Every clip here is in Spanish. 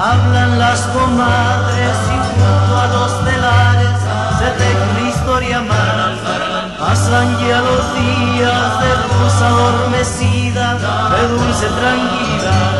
Hablan las comadres y junto a los telares se teje historia más. Pasan ya los días de luz adormecida, de dulce tranquilidad.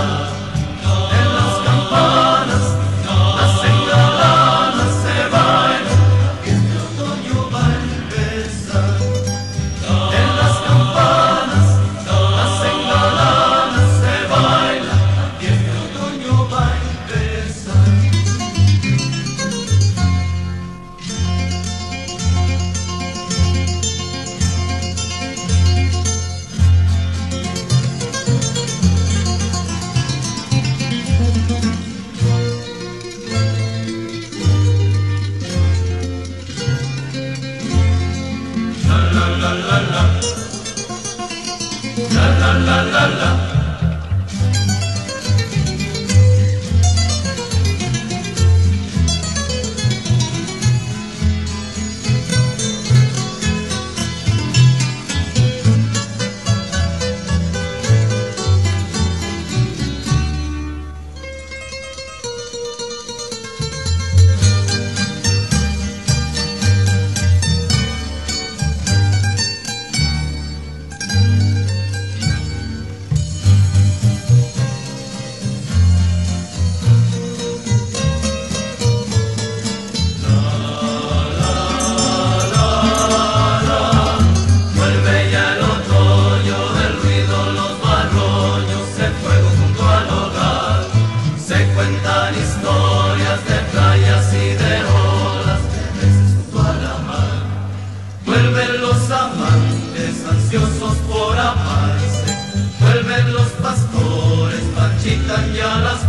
la la la la. Sen ya